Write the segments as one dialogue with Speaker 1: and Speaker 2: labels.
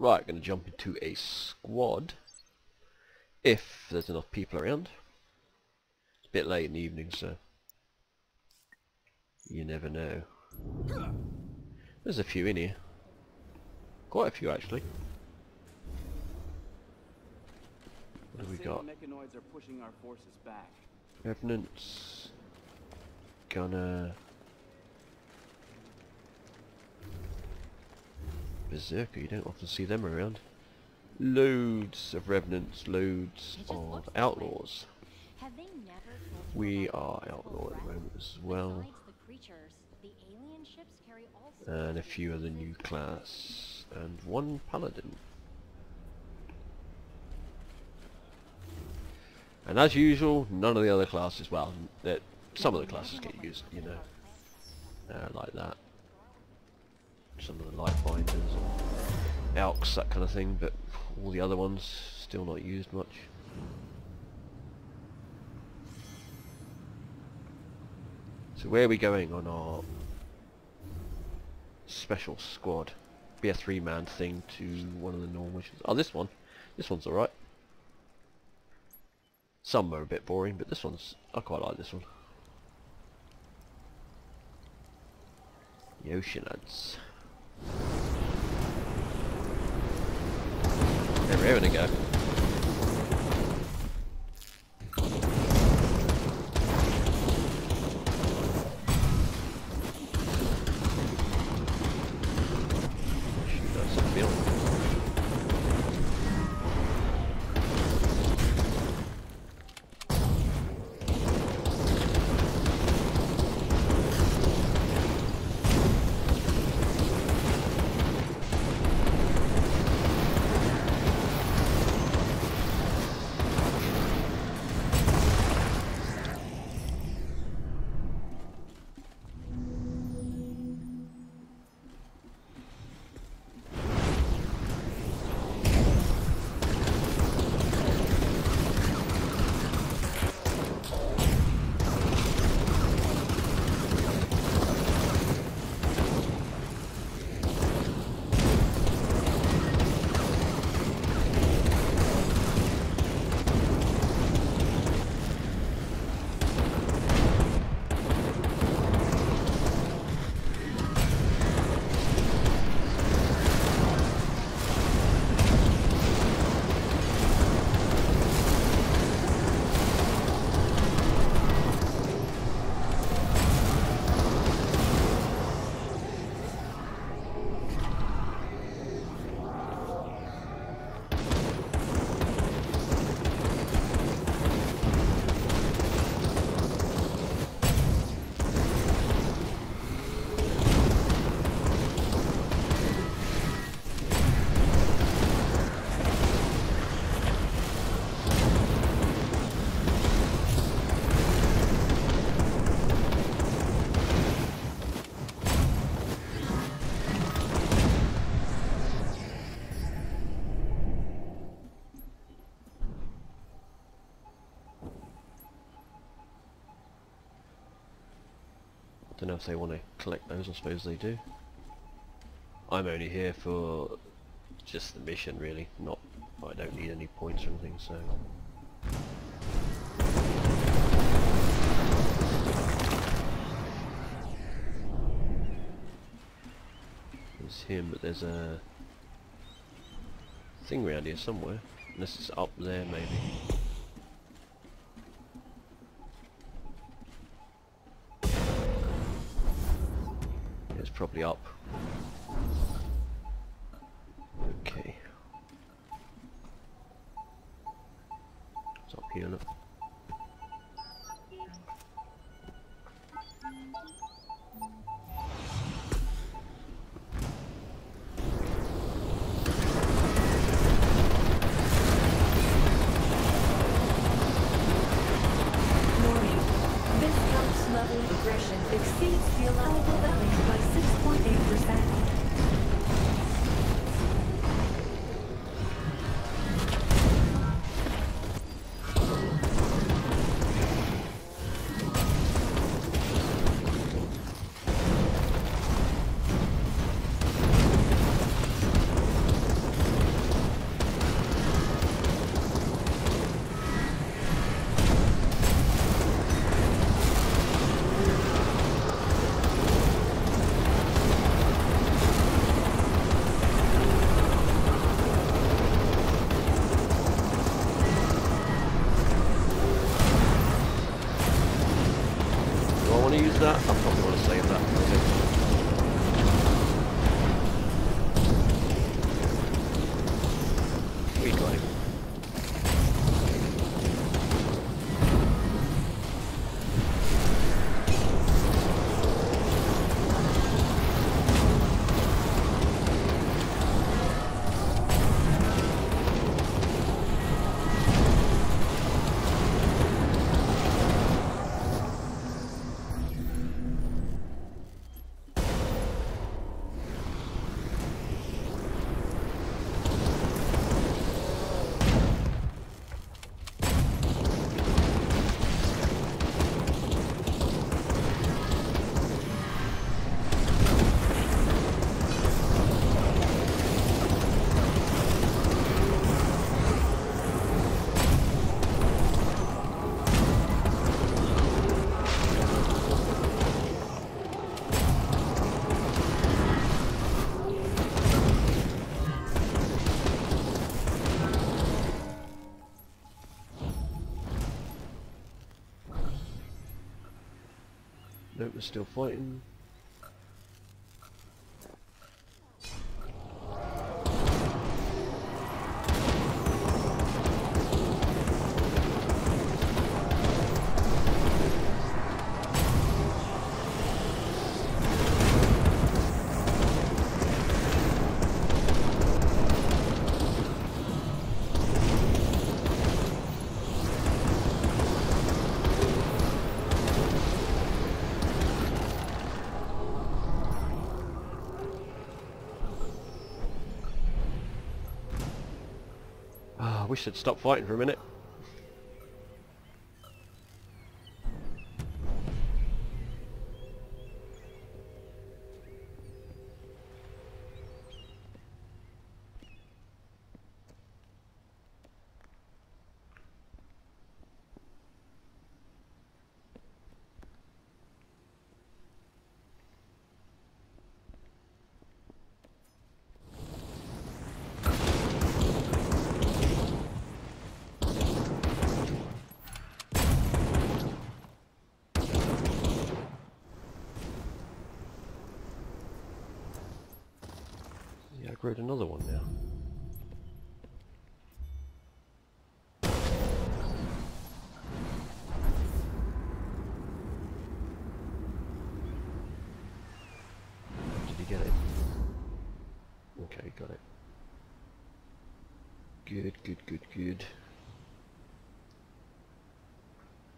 Speaker 1: Right, going to jump into a squad. If there's enough people around. It's a bit late in the evening, so you never know. There's a few in here. Quite a few actually. What do we got?
Speaker 2: Mechanoids are pushing our forces back.
Speaker 1: Revenants. Gunner. Berserker, you don't often see them around. Loads of revenants, loads of outlaws.
Speaker 3: Have they never told you
Speaker 1: We are outlaw at the moment as well.
Speaker 3: Besides the creatures, the alien ships carry all sorts
Speaker 1: And a few of the
Speaker 3: new
Speaker 1: class. And one paladin. And as usual, none of the other classes, well, that some of the classes get used, you know, uh, like that. Some of the light binders, and elks, that kind of thing, but all the other ones still not used much. So where are we going on our special squad? Be a three-man thing to one of the normal. Oh, this one. This one's alright. Some are a bit boring, but this one's... I quite like this one. The Having a go. Don't know if they want to collect those, I suppose they do. I'm only here for just the mission really, not, I don't need any points or anything, so... There's him, but there's a thing around here somewhere, unless it's up there maybe. Probably up.
Speaker 4: Aggression exceeds the allowable value by 6.8%.
Speaker 1: They're still fighting. Ah, I wish they'd stop fighting for a minute. Yeah, another one now. Did you get it? Okay, got it. Good, good, good, good.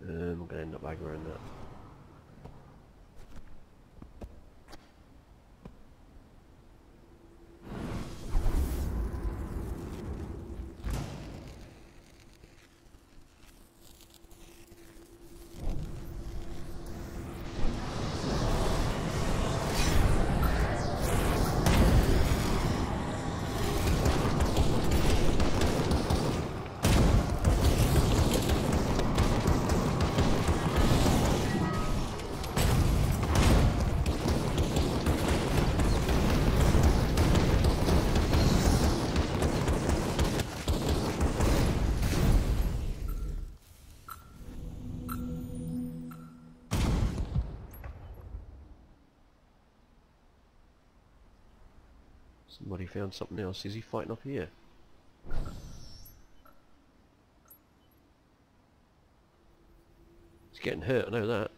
Speaker 1: Um, I'm gonna end up aggroing that. Somebody found something else. Is he fighting up here? He's getting hurt, I know that.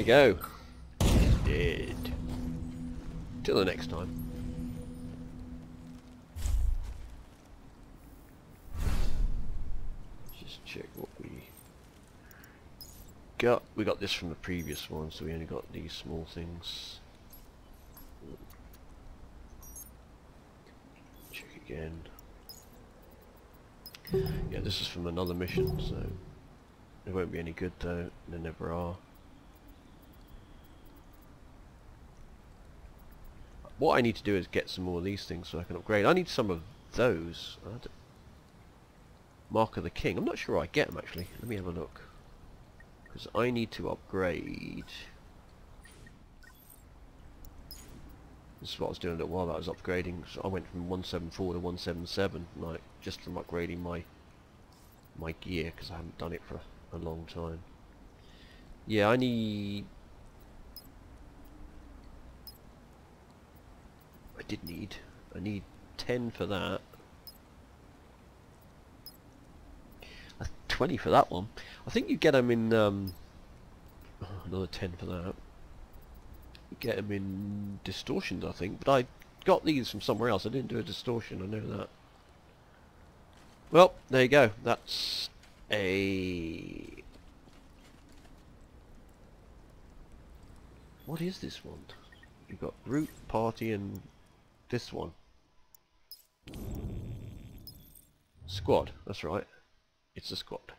Speaker 1: You go. Dead. Till the next time. Just check what we got. We got this from the previous one, so we only got these small things. Check again. Yeah, this is from another mission, so it won't be any good though. There never are. What I need to do is get some more of these things so I can upgrade. I need some of those. Mark of the King. I'm not sure I get them actually. Let me have a look. Because I need to upgrade. This is what I was doing a little while. I was upgrading. So I went from 174 to 177, like just from upgrading my my gear because I haven't done it for a long time. Yeah, I need did need. I need 10 for that. Uh, 20 for that one. I think you get them in... Um, oh, another 10 for that. You get them in distortions, I think. But I got these from somewhere else. I didn't do a distortion, I know that. Well, there you go. That's a... What is this one? You've got root, party, and this one. Squad, that's right. It's a squad.